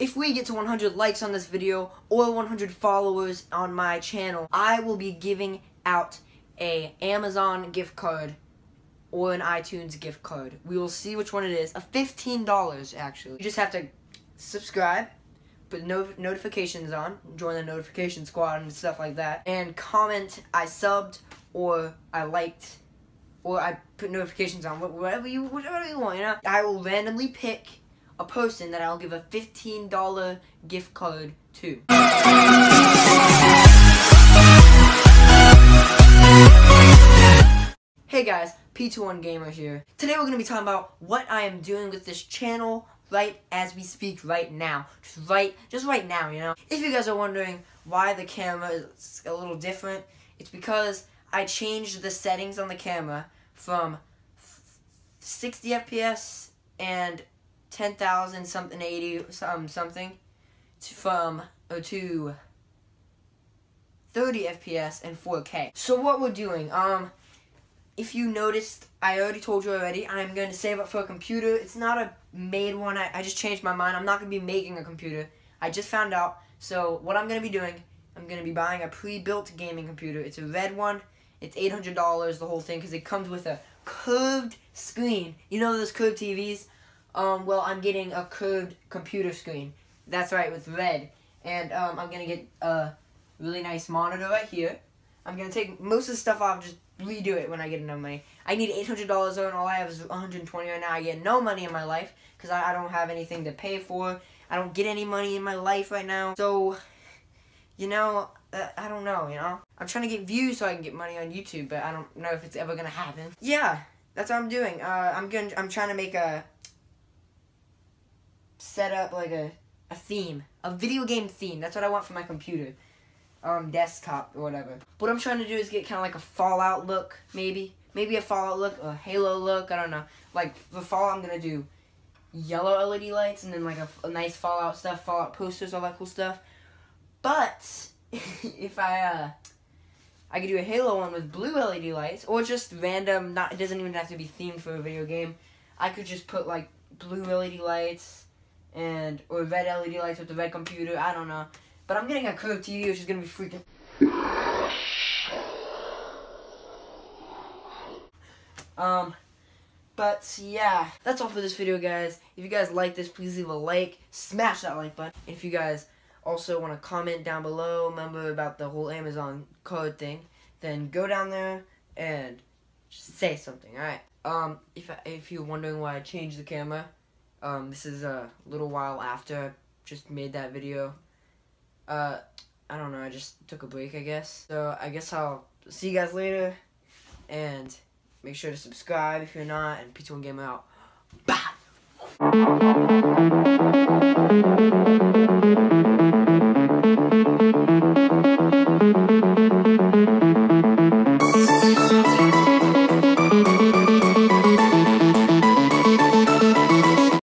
if we get to 100 likes on this video or 100 followers on my channel, I will be giving out a Amazon gift card or an iTunes gift card. We will see which one it is. A $15 actually. You just have to subscribe, put no notifications on, join the notification squad and stuff like that, and comment I subbed or I liked or I put notifications on whatever you whatever you want, you know. I will randomly pick a person that I'll give a $15 gift card to. Hey guys, P21 Gamer here. Today we're going to be talking about what I am doing with this channel right as we speak right now. Just right, just right now, you know. If you guys are wondering why the camera is a little different, it's because I changed the settings on the camera from 60 FPS and 10,000 something 80 some something to, from uh, to 30 FPS and 4K. So what we're doing, um, if you noticed, I already told you already, I'm going to save up for a computer. It's not a made one. I, I just changed my mind. I'm not going to be making a computer. I just found out. So what I'm going to be doing, I'm going to be buying a pre-built gaming computer. It's a red one. It's $800, the whole thing, because it comes with a curved screen. You know those curved TVs? Um, well, I'm getting a curved computer screen. That's right, with red. And um, I'm going to get a really nice monitor right here. I'm going to take most of the stuff off, just redo it when I get enough money. I need $800 and all I have is 120 right now. I get no money in my life because I, I don't have anything to pay for. I don't get any money in my life right now. So, you know, uh, I don't know, you know? I'm trying to get views so I can get money on YouTube, but I don't know if it's ever gonna happen. Yeah, that's what I'm doing. Uh, I'm gonna, I'm trying to make a set up like a a theme, a video game theme. That's what I want for my computer, um, desktop or whatever. What I'm trying to do is get kind of like a Fallout look, maybe, maybe a Fallout look, a Halo look. I don't know. Like for Fallout, I'm gonna do yellow LED lights and then like a, a nice Fallout stuff, Fallout posters, all that cool stuff. But if I uh I could do a Halo one with blue LED lights, or just random. Not it doesn't even have to be themed for a video game. I could just put like blue LED lights and or red LED lights with the red computer. I don't know, but I'm getting a curved TV, which is gonna be freaking. Um, but yeah, that's all for this video, guys. If you guys like this, please leave a like, smash that like button. If you guys also want to comment down below, remember about the whole Amazon code thing, then go down there and say something, alright? Um, if, I, if you're wondering why I changed the camera, um, this is a little while after I just made that video. Uh, I don't know, I just took a break, I guess. So, I guess I'll see you guys later, and make sure to subscribe if you're not, and P21 Game out. Bye!